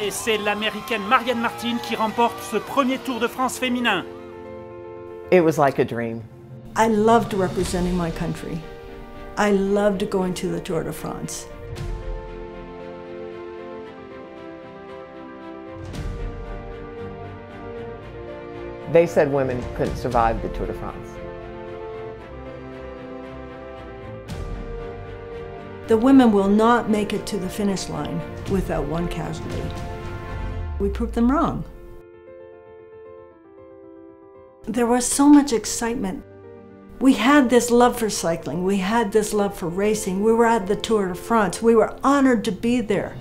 Et c'est l'américaine Marianne Martin qui remporte ce premier Tour de France féminin. It was like a dream. I loved representing my country. I loved going to the Tour de France. They said women couldn't survive the Tour de France. The women will not make it to the finish line without one casualty. We proved them wrong. There was so much excitement. We had this love for cycling. We had this love for racing. We were at the Tour de France. We were honored to be there.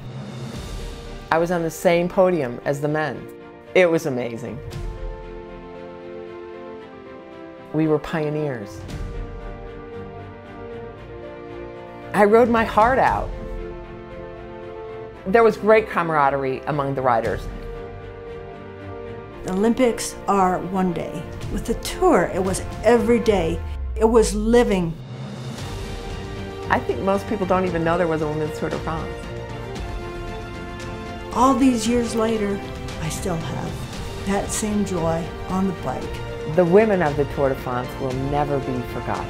I was on the same podium as the men. It was amazing. We were pioneers. I rode my heart out. There was great camaraderie among the riders. The Olympics are one day. With the tour, it was every day. It was living. I think most people don't even know there was a women's Tour de France. All these years later, I still have that same joy on the bike. The women of the Tour de France will never be forgotten.